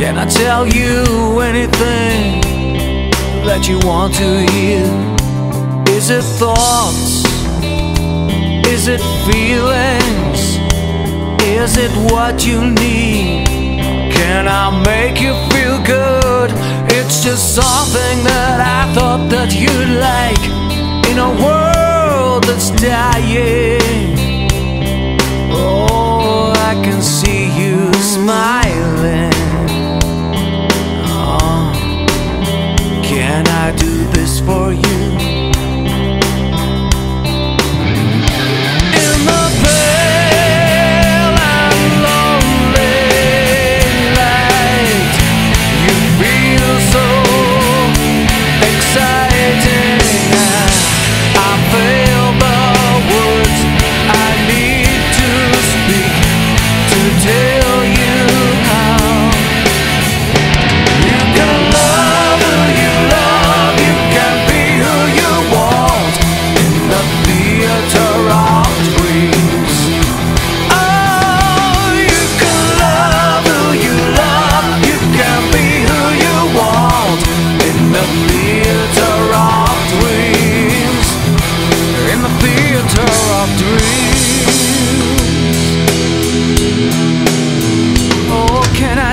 Can I tell you anything that you want to hear? Is it thoughts? Is it feelings? Is it what you need? Can I make you feel good? It's just something that I thought that you'd like In a world that's dying I do this for you?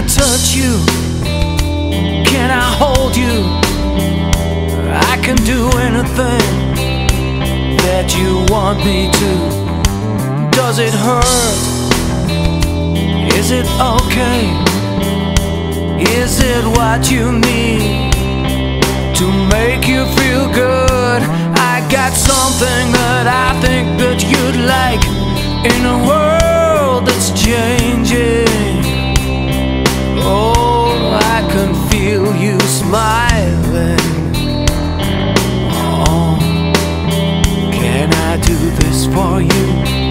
touch you? Can I hold you? I can do anything that you want me to. Does it hurt? Is it okay? Is it what you need to make you feel good? I got something that I think that you'd like in a world that's changed. you smiling Oh, can I do this for you?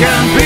can be